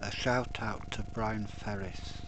A shout out to Brian Ferris.